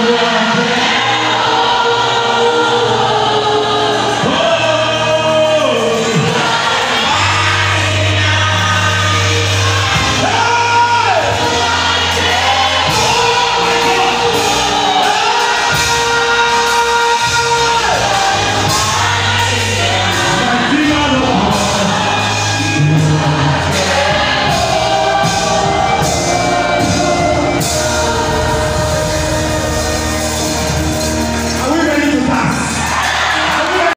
Yeah.